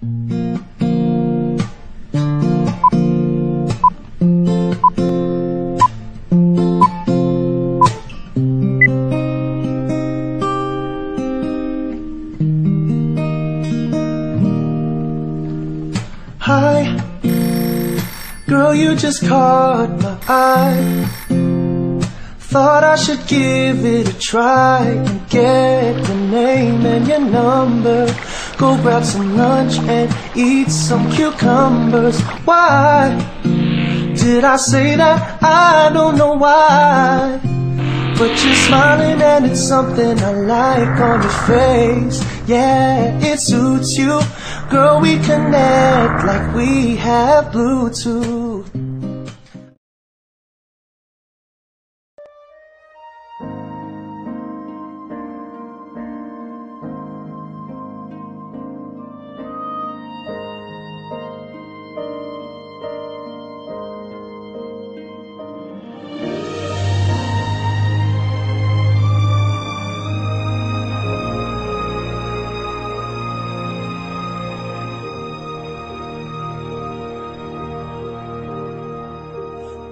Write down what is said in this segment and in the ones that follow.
Hi, girl, you just caught my eye. Thought I should give it a try and get your name and your number. Go grab some lunch and eat some cucumbers. Why did I say that? I don't know why. But you're smiling and it's something I like on your face. Yeah, it suits you. Girl, we connect like we have Bluetooth.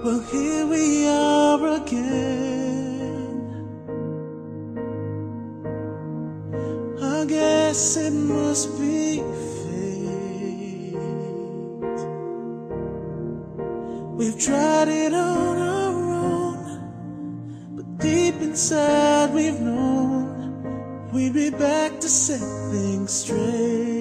Well, here we are again. I guess it must be fate. We've tried it on our own, but deep inside we've known we'd be back to set things straight.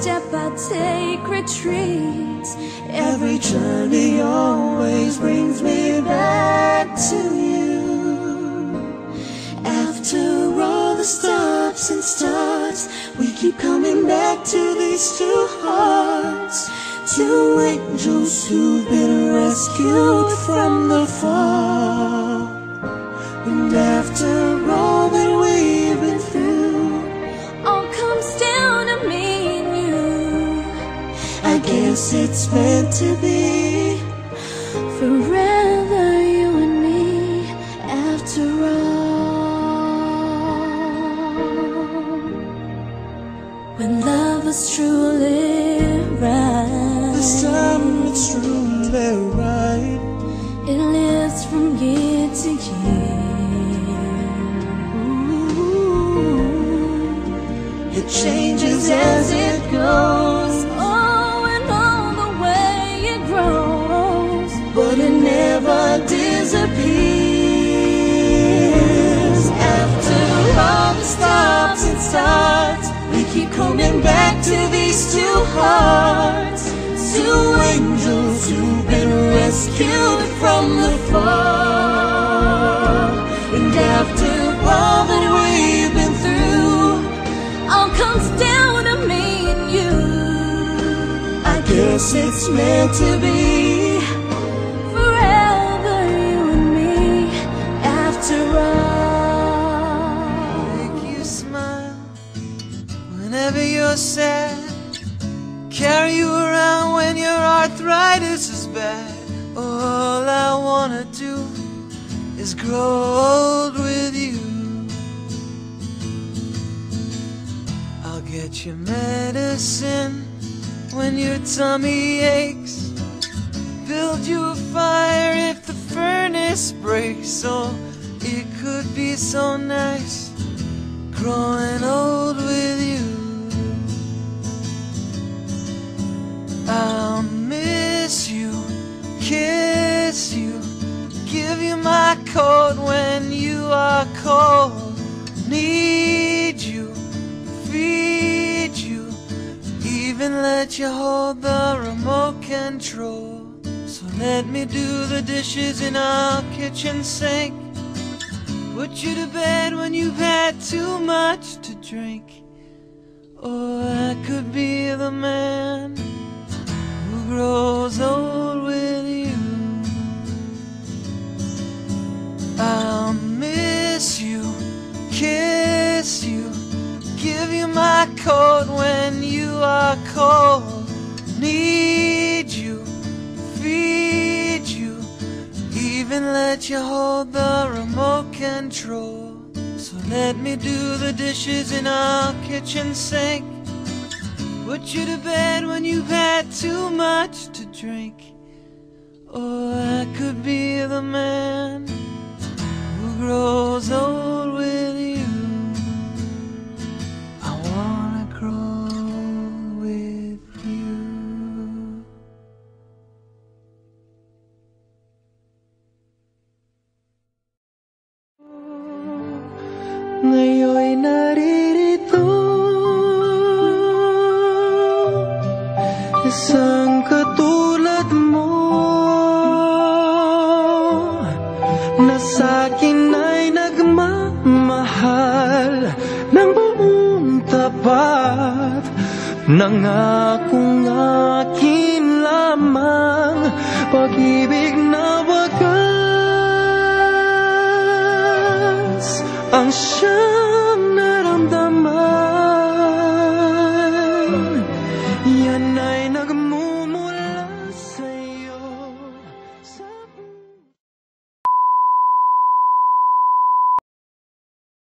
Step I take retreats, every journey always brings me back to you. After all the stops and starts, we keep coming back to these two hearts. Two angels who've been rescued from the fall. Meant to be forever, you and me. After all, when love was truly right, This time it's truly right. it lives from year to year. It changes as it goes. Coming back to these two hearts. Two angels who've been rescued from the fall. And after all that we've been through, all comes down to me and you. I guess it's meant to be is grow old with you. I'll get you medicine when your tummy aches. Build you a fire if the furnace breaks. Oh, it could be so nice growing control. So let me do the dishes in our kitchen sink. Put you to bed when you've had too much to drink. Or I could be the man who grows old with you. I'll miss you, kiss kiss you, give you my coat when you are cold. Need even let you hold the remote control. So let me do the dishes in our kitchen sink. Put you to bed when you've had too much to drink. Or I could be the man who grows old Ngayon'y naririto. Isang katulad mo Na sa'kin ay nagmamahal Ng buong tapat. Nangakong akin lamang Pag-ibig na wagas Ang siyang